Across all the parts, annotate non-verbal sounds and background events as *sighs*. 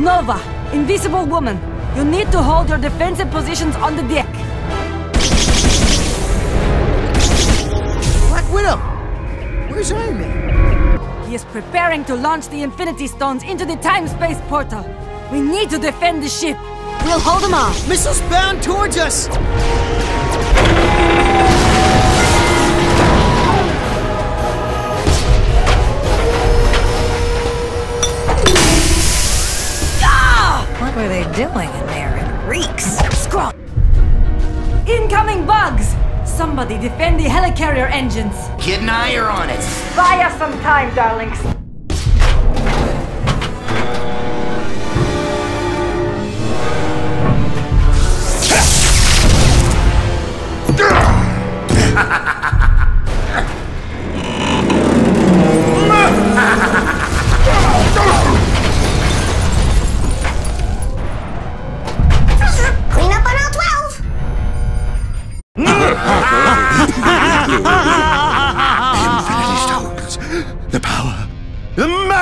Nova, Invisible Woman, you need to hold your defensive positions on the deck. Black Widow! Where's Iron Man? He is preparing to launch the Infinity Stones into the time-space portal. We need to defend the ship. We'll hold him off. Missiles bound towards us! Defend the helicarrier engines. Kid and I are on it. Buy us some time, darlings.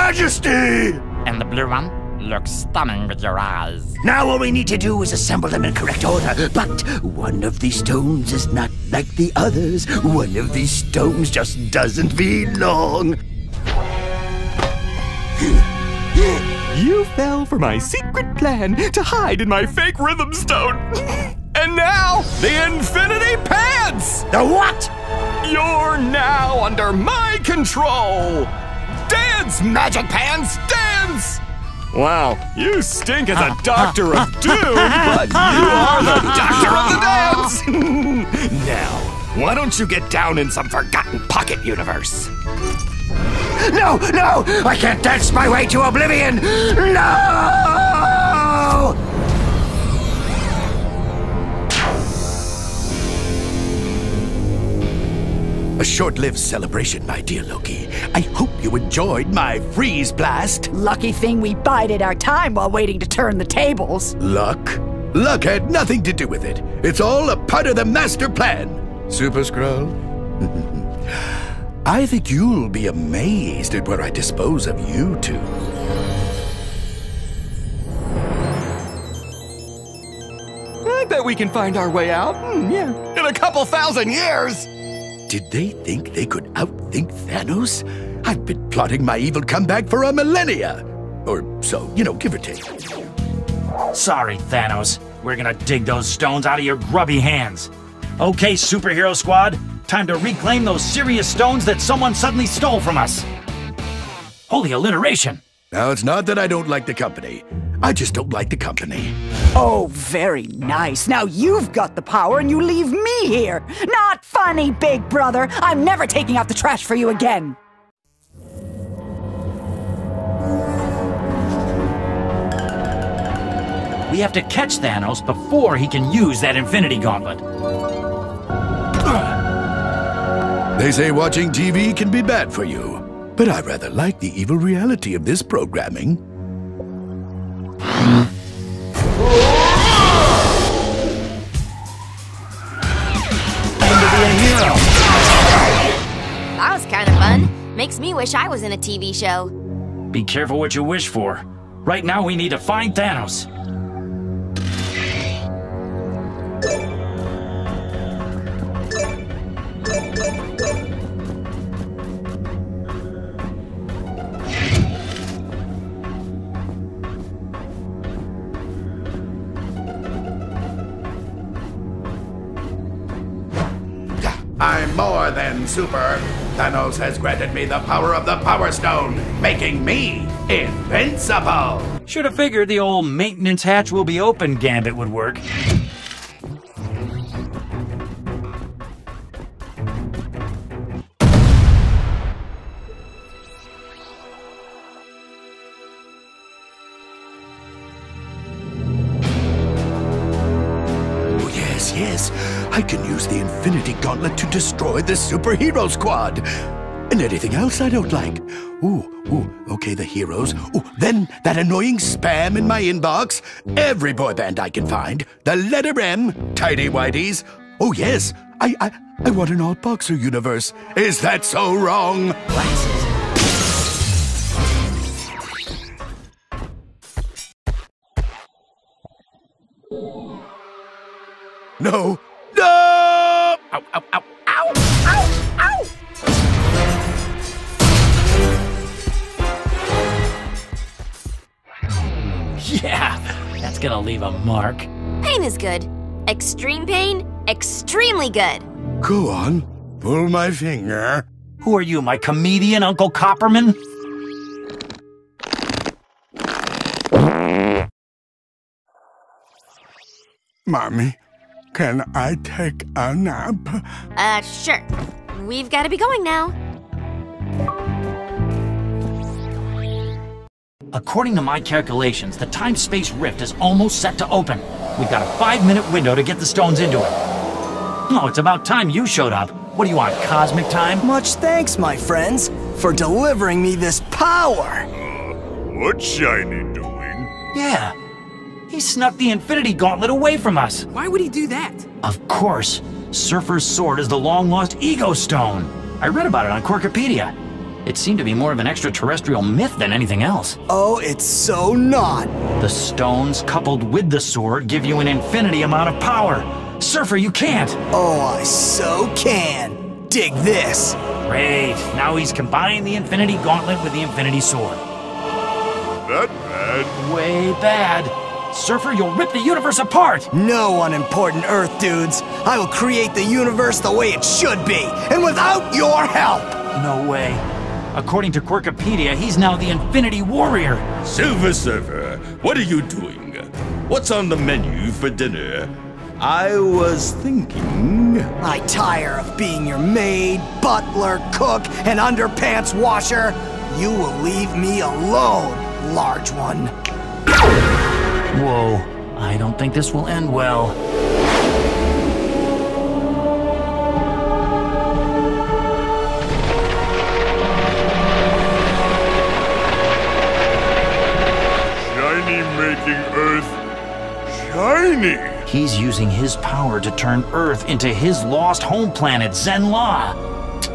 Majesty! And the blue one looks stunning with your eyes. Now all we need to do is assemble them in correct order. But one of these stones is not like the others. One of these stones just doesn't belong. You fell for my secret plan to hide in my fake rhythm stone. And now, the Infinity Pants! The what? You're now under my control! Dance, Magic Pants, dance! Wow, you stink as a doctor of *laughs* doom, but you are the doctor of the dance! *laughs* now, why don't you get down in some forgotten pocket universe? No, no! I can't dance my way to oblivion! No! A short-lived celebration, my dear Loki. I hope you enjoyed my freeze blast. Lucky thing we bided our time while waiting to turn the tables. Luck? Luck had nothing to do with it. It's all a part of the master plan. Super Skrull? *sighs* I think you'll be amazed at where I dispose of you two. I bet we can find our way out. Hmm, yeah, in a couple thousand years. Did they think they could outthink Thanos? I've been plotting my evil comeback for a millennia. Or so, you know, give or take. Sorry, Thanos. We're gonna dig those stones out of your grubby hands. Okay, superhero squad, time to reclaim those serious stones that someone suddenly stole from us. Holy alliteration! Now, it's not that I don't like the company. I just don't like the company. Oh, very nice. Now you've got the power and you leave me here. Not funny, big brother. I'm never taking out the trash for you again. We have to catch Thanos before he can use that Infinity Gauntlet. They say watching TV can be bad for you, but I rather like the evil reality of this programming. That was kind of fun. Makes me wish I was in a TV show. Be careful what you wish for. Right now, we need to find Thanos. Super. Thanos has granted me the power of the Power Stone, making me invincible. Should have figured the old maintenance hatch will be open gambit would work. Gauntlet to destroy the Superhero Squad. And anything else I don't like. Ooh, ooh, okay, the heroes. Ooh, then that annoying spam in my inbox. Every boy band I can find. The letter M, Tidy Whiteys. Oh, yes, I, I, I want an all boxer universe. Is that so wrong? No! No! Leave a mark. Pain is good. Extreme pain, extremely good. Go on, pull my finger. Who are you, my comedian, Uncle Copperman? Mommy, can I take a nap? Uh, sure. We've got to be going now. According to my calculations, the time-space rift is almost set to open. We've got a five-minute window to get the stones into it. Oh, it's about time you showed up. What do you want, cosmic time? Much thanks, my friends, for delivering me this power. Uh, What's Shiny doing? Yeah, he snuck the Infinity Gauntlet away from us. Why would he do that? Of course. Surfer's sword is the long-lost Ego Stone. I read about it on Quirkipedia. It seemed to be more of an extraterrestrial myth than anything else. Oh, it's so not. The stones, coupled with the sword, give you an infinity amount of power. Surfer, you can't. Oh, I so can. Dig this. Great. Now he's combined the Infinity Gauntlet with the Infinity Sword. That bad? Way bad. Surfer, you'll rip the universe apart! No unimportant Earth dudes. I will create the universe the way it should be, and without your help! No way. According to Quirkipedia, he's now the Infinity Warrior. Silver Surfer, what are you doing? What's on the menu for dinner? I was thinking. I tire of being your maid, butler, cook, and underpants washer. You will leave me alone, large one. Whoa, I don't think this will end well. He's using his power to turn Earth into his lost home planet, Zenn-La.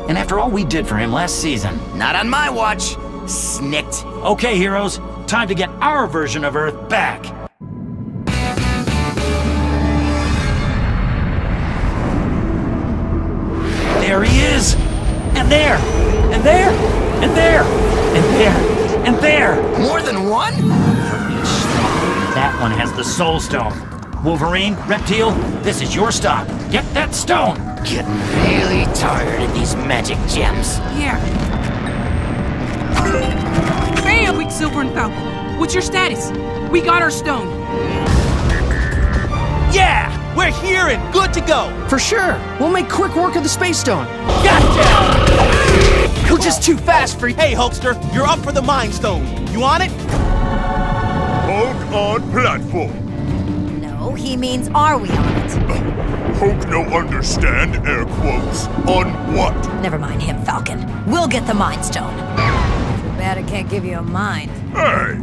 And after all we did for him last season. Not on my watch, snicked. Okay, heroes, time to get our version of Earth back. There he is! And there! And there! And there! And there! And there! More than one? That one has the Soul Stone. Wolverine, Reptil, this is your stop. Get that stone! Getting really tired of these magic gems. Yeah. Hey, Quicksilver and Falcon. What's your status? We got our stone. Yeah! We're here and good to go! For sure. We'll make quick work of the Space Stone. Gotcha! We're just too fast for you. Hey, Hulkster, you're up for the Mind Stone. You on it? Hulk on platform. No, he means are we on it? Hulk no understand air quotes. On what? Never mind him, Falcon. We'll get the Mind Stone. Too bad I can't give you a mind. Hey!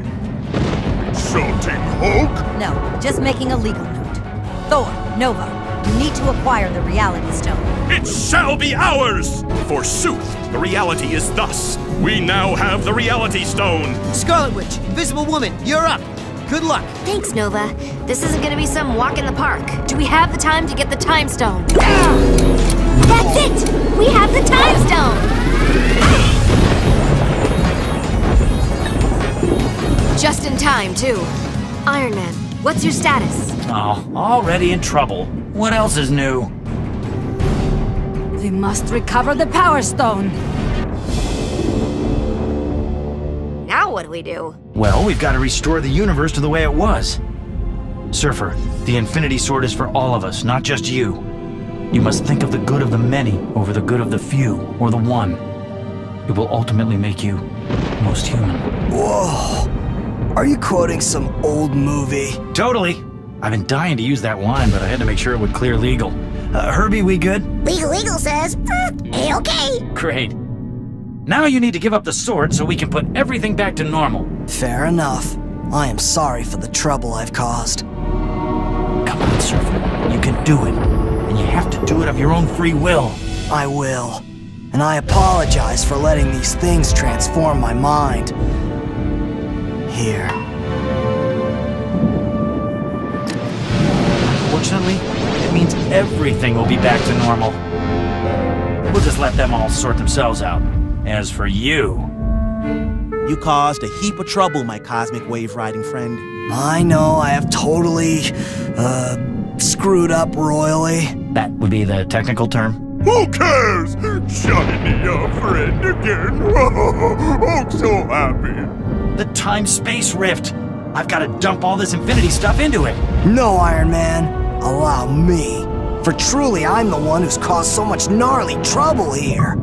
Insulting Hulk? No, just making a legal note. Thor, Nova, you need to acquire the Reality Stone. It shall be ours! Forsooth, the reality is thus. We now have the Reality Stone. Scarlet Witch, Invisible Woman, you're up. Good luck. Thanks, Nova. This isn't gonna be some walk in the park. Do we have the time to get the time stone? That's it! We have the time stone! Just in time, too. Iron Man, what's your status? Oh, already in trouble. What else is new? We must recover the Power Stone. What do we do? Well, we've got to restore the universe to the way it was. Surfer, the Infinity Sword is for all of us, not just you. You must think of the good of the many over the good of the few, or the one. It will ultimately make you most human. Whoa. Are you quoting some old movie? Totally. I've been dying to use that line, but I had to make sure it would clear legal. Uh, Herbie, we good? Legal Eagle says, hey, okay. Great. Now you need to give up the sword so we can put everything back to normal. Fair enough. I am sorry for the trouble I've caused. Come on, Surfer. You can do it. And you have to do it of your own free will. I will. And I apologize for letting these things transform my mind. Here. Unfortunately, it means everything will be back to normal. We'll just let them all sort themselves out. As for you, You caused a heap of trouble, my cosmic wave riding friend. I know I have totally, uh, screwed up royally. that would be the technical term. Who cares? Shiny a friend again. *laughs* oh, so happy. The time space rift. I've got to dump all this infinity stuff into it. No, Iron Man. Allow me. For truly, I'm the one who's caused so much gnarly trouble here.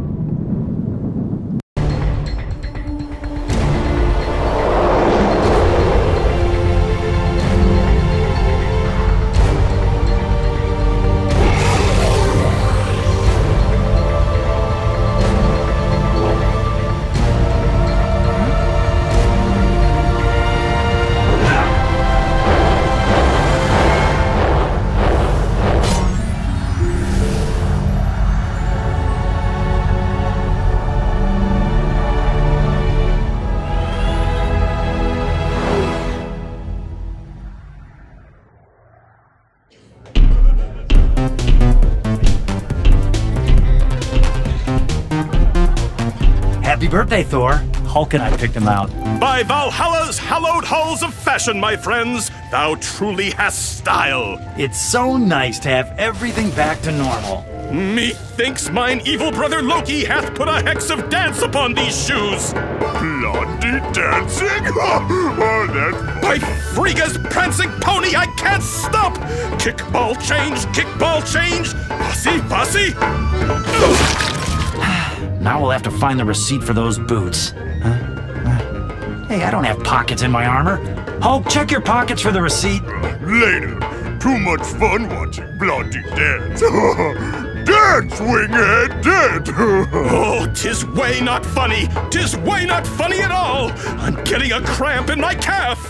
Birthday, Thor. Hulk and I picked him out. By Valhalla's hallowed halls of fashion, my friends, thou truly hast style. It's so nice to have everything back to normal. Methinks mine evil brother Loki hath put a hex of dance upon these shoes. Bloody dancing? *laughs* oh, that... By Frigga's prancing pony, I can't stop! Kickball change, kickball change! Bossy, bossy! Now we'll have to find the receipt for those boots. Huh? Huh? Hey, I don't have pockets in my armor. Hulk, check your pockets for the receipt. Later. Too much fun watching Blondie dance. *laughs* dance, Winghead, dance! *laughs* Oh, tis way not funny! Tis way not funny at all! I'm getting a cramp in my calf!